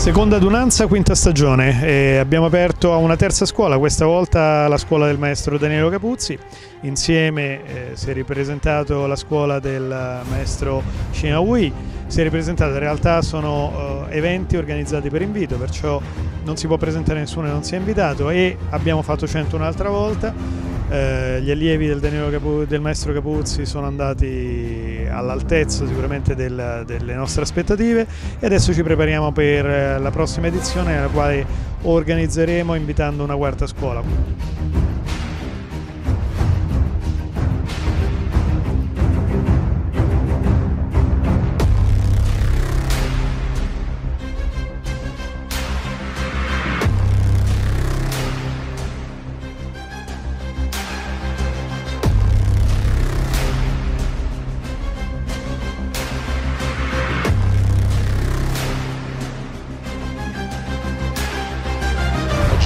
Seconda adunanza, quinta stagione. E abbiamo aperto a una terza scuola, questa volta la scuola del maestro Danilo Capuzzi. Insieme eh, si è ripresentato la scuola del maestro Shinawi, si è ripresentata, in realtà sono eh, eventi organizzati per invito, perciò non si può presentare nessuno e non si è invitato e abbiamo fatto 100 un'altra volta eh, gli allievi del, Capu, del, maestro Capuzzi sono andati all'altezza sicuramente del, delle nostre aspettative e adesso ci prepariamo per la prossima edizione nella quale organizzeremo invitando una quarta scuola.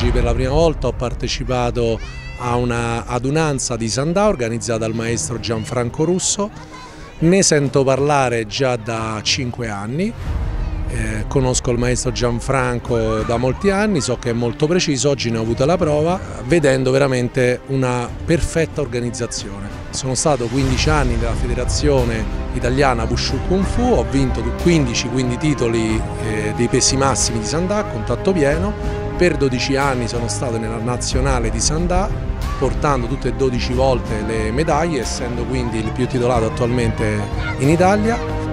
Oggi per la prima volta ho partecipato a una adunanza di Sandà organizzata dal maestro Gianfranco Russo. Ne sento parlare già da cinque anni, eh, conosco il maestro Gianfranco da molti anni, so che è molto preciso, oggi ne ho avuto la prova, vedendo veramente una perfetta organizzazione. Sono stato 15 anni nella federazione italiana Wushu Kung Fu, ho vinto 15 quindi titoli eh, dei pesi massimi di Sandà, contatto pieno, per 12 anni sono stato nella nazionale di Sandà portando tutte e 12 volte le medaglie essendo quindi il più titolato attualmente in Italia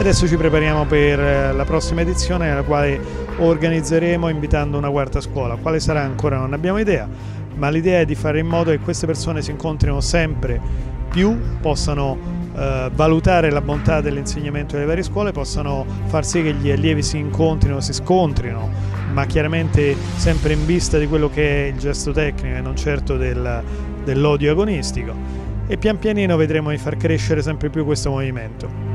Adesso ci prepariamo per eh, la prossima edizione nella quale organizzeremo invitando una quarta scuola. Quale sarà ancora non abbiamo idea, ma l'idea è di fare in modo che queste persone si incontrino sempre più, possano eh, valutare la bontà dell'insegnamento delle varie scuole, possano far sì che gli allievi si incontrino, si scontrino, ma chiaramente sempre in vista di quello che è il gesto tecnico e non certo del, dell'odio agonistico. E pian pianino vedremo di far crescere sempre più questo movimento.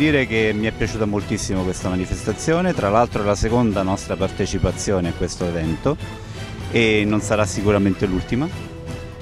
Dire che mi è piaciuta moltissimo questa manifestazione, tra l'altro è la seconda nostra partecipazione a questo evento e non sarà sicuramente l'ultima.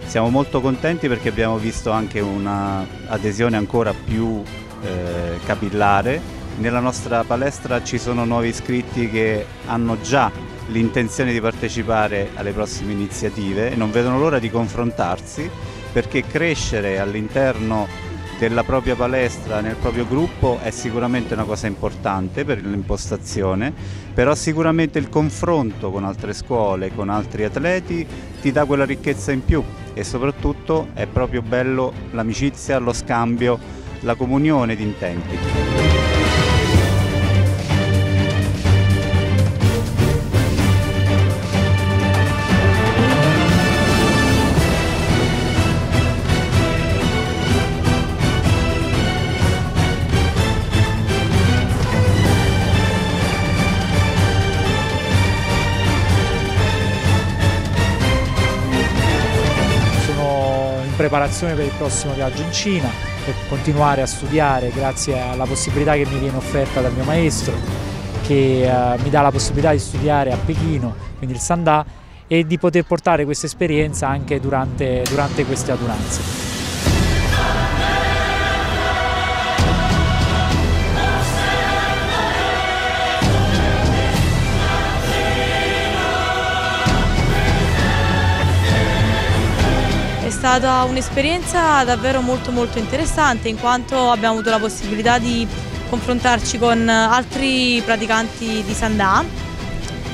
Siamo molto contenti perché abbiamo visto anche un'adesione ancora più eh, capillare. Nella nostra palestra ci sono nuovi iscritti che hanno già l'intenzione di partecipare alle prossime iniziative e non vedono l'ora di confrontarsi perché crescere all'interno della propria palestra nel proprio gruppo è sicuramente una cosa importante per l'impostazione, però sicuramente il confronto con altre scuole, con altri atleti ti dà quella ricchezza in più e soprattutto è proprio bello l'amicizia, lo scambio, la comunione di intenti. Preparazione per il prossimo viaggio in Cina, per continuare a studiare grazie alla possibilità che mi viene offerta dal mio maestro, che uh, mi dà la possibilità di studiare a Pechino, quindi il Sandà, e di poter portare questa esperienza anche durante, durante queste adunanze. Stata un'esperienza davvero molto molto interessante in quanto abbiamo avuto la possibilità di confrontarci con altri praticanti di Sandà.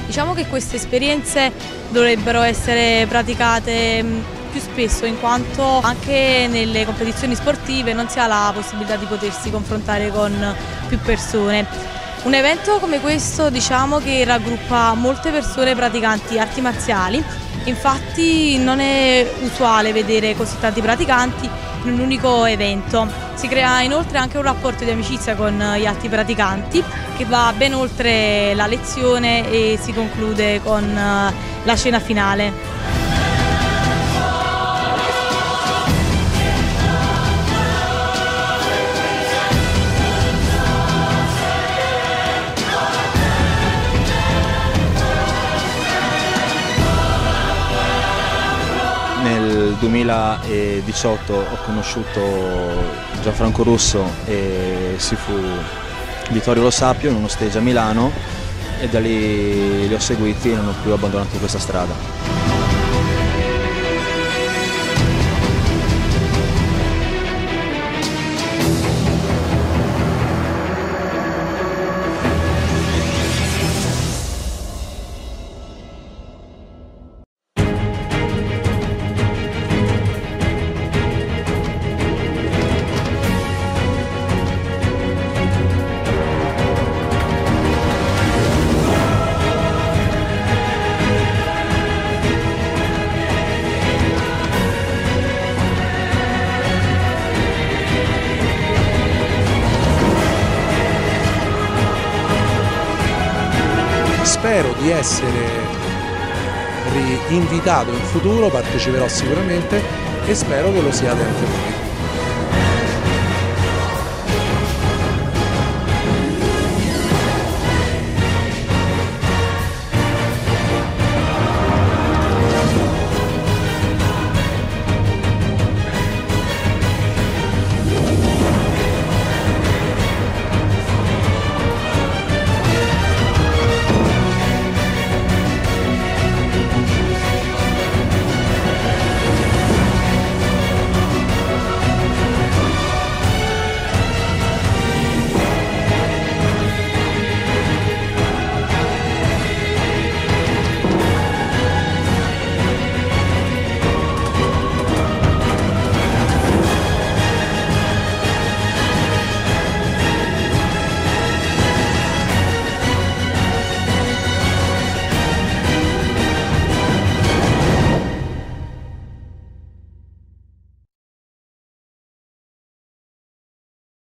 Diciamo che queste esperienze dovrebbero essere praticate più spesso in quanto anche nelle competizioni sportive non si ha la possibilità di potersi confrontare con più persone. Un evento come questo diciamo che raggruppa molte persone praticanti arti marziali, infatti non è usuale vedere così tanti praticanti in un unico evento. Si crea inoltre anche un rapporto di amicizia con gli altri praticanti che va ben oltre la lezione e si conclude con eh, la cena finale. Nel 2018 ho conosciuto Gianfranco Russo e si fu Vittorio Lo Sapio in uno stage a Milano e da lì li ho seguiti e non ho più abbandonato questa strada. Spero di essere rinvitato in futuro, parteciperò sicuramente e spero che lo siate anche voi.